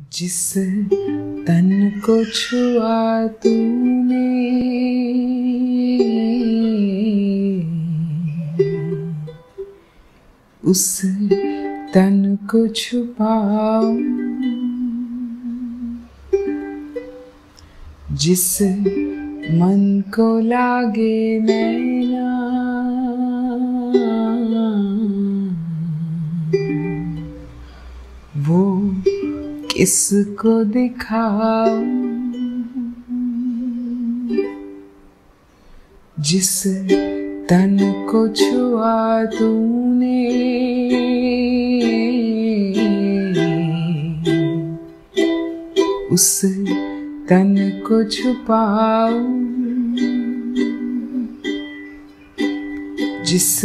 जिस तन को छुआ तूने। उस तन को छुपाऊं। जिस मन को लागे नैना। वो किसको दिखाऊँ जिस तन को छुआ तूने, उस तन को छुपाऊं जिस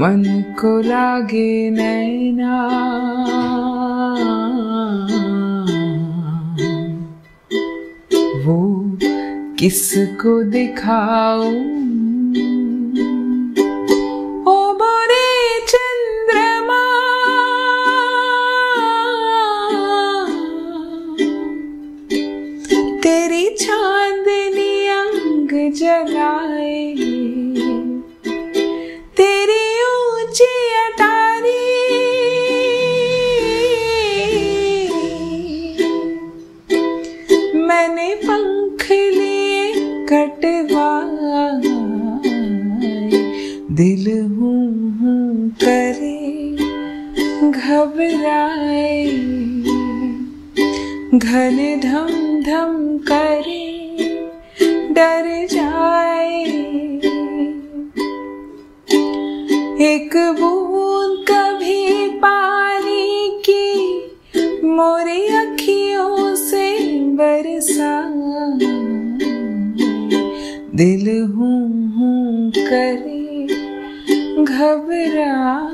मन को लागे नैना वो किसको दिखाऊँ? ओ बोरे चंद्रमा। तेरी चांदनी अंग जलाए मैंने पंख लिए कटवाए। दिल हूँ हूँ करे घबराए। घन धम धम करे डर जाए। एक बूंद कभी पानी की मोरी दिल हूँ हूँ करे घबराए